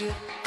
you.